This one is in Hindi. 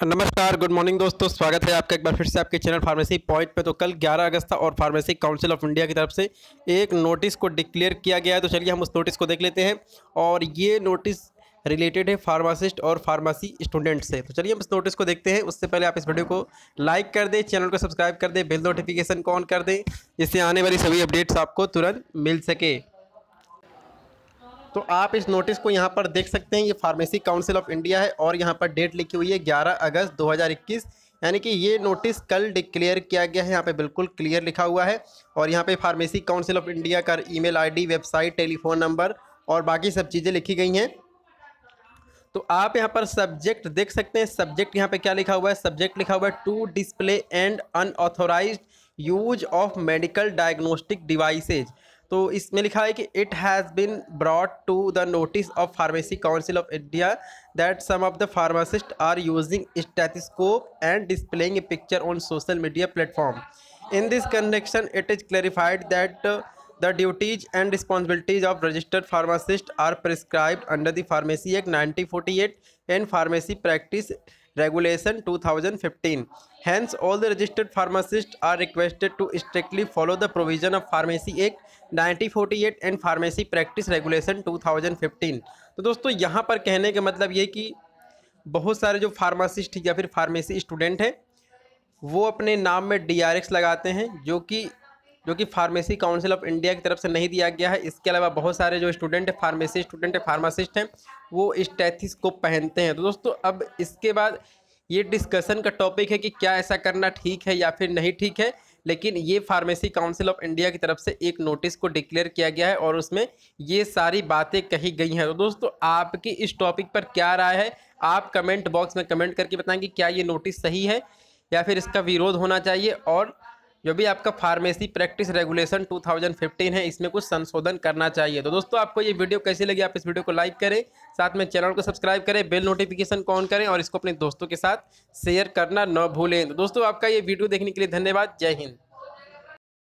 नमस्कार गुड मॉर्निंग दोस्तों, स्वागत है आपका एक बार फिर से आपके चैनल फार्मेसी पॉइंट पे। तो कल 11 अगस्त और फार्मेसी काउंसिल ऑफ़ इंडिया की तरफ़ से एक नोटिस को डिक्लेयर किया गया है। तो चलिए हम उस नोटिस को देख लेते हैं और ये नोटिस रिलेटेड है फार्मासिस्ट और फार्मेसी स्टूडेंट से। तो चलिए हम इस नोटिस को देखते हैं। उससे पहले आप इस वीडियो को लाइक कर दें चैनल को सब्सक्राइब कर दें बिल नोटिफिकेशन को ऑन कर दें, जिससे आने वाली सभी अपडेट्स आपको तुरंत मिल सके। तो आप इस नोटिस को यहाँ पर देख सकते हैं, ये फार्मेसी काउंसिल ऑफ़ इंडिया है और यहाँ पर डेट लिखी हुई है 11 अगस्त 2021 यानी कि ये नोटिस कल डिक्लेयर किया गया है, यहाँ पे बिल्कुल क्लियर लिखा हुआ है। और यहाँ पे फार्मेसी काउंसिल ऑफ़ इंडिया का email ID, website, telephone number और बाकी सब चीज़ें लिखी गई हैं। तो आप यहाँ पर सब्जेक्ट देख सकते हैं। सब्जेक्ट यहाँ पे क्या लिखा हुआ है? सब्जेक्ट लिखा हुआ है, to display and unauthorize use of medical diagnostic devices. तो इसमें लिखा है कि it has been brought to the notice of pharmacy council of India that some of the pharmacist are using stethoscope and displaying a picture on social media platform in this connection it is clarified that the duties and responsibilities of registered pharmacist are prescribed under the pharmacy act 1948 and pharmacy practice Regulation 2015. Hence, all the registered pharmacists are requested to strictly follow the provision of Pharmacy Act 1948 and Pharmacy Practice Regulation 2015. तो दोस्तों यहाँ पर कहने का मतलब ये कि बहुत सारे जो फार्मासिस्ट या फिर फार्मेसी स्टूडेंट हैं वो अपने नाम में DRX लगाते हैं जो कि जो कि फार्मेसी काउंसिल ऑफ़ इंडिया की तरफ़ से नहीं दिया गया है। इसके अलावा बहुत सारे जो स्टूडेंट है फार्मेसी स्टूडेंट है फार्मासिस्ट हैं, वो को पहनते हैं। तो दोस्तों, अब इसके बाद ये डिस्कशन का टॉपिक है कि क्या ऐसा करना ठीक है या फिर नहीं ठीक है। लेकिन ये फार्मेसी काउंसिल ऑफ़ इंडिया की तरफ़ से एक नोटिस को डिक्लेयर किया गया है और उसमें ये सारी बातें कही गई हैं। तो दोस्तों, आपकी इस टॉपिक पर क्या राय है? आप कमेंट बॉक्स में कमेंट करके बताएँ कि क्या ये नोटिस सही है या फिर इसका विरोध होना चाहिए और जो भी आपका फार्मेसी प्रैक्टिस रेगुलेशन 2015 है, इसमें कुछ संशोधन करना चाहिए। तो दोस्तों, आपको ये वीडियो कैसी लगी, आप इस वीडियो को लाइक करें, साथ में चैनल को सब्सक्राइब करें, बेल नोटिफिकेशन को ऑन करें और इसको अपने दोस्तों के साथ शेयर करना न भूलें। तो दोस्तों, आपका ये वीडियो देखने के लिए धन्यवाद। जय हिंद।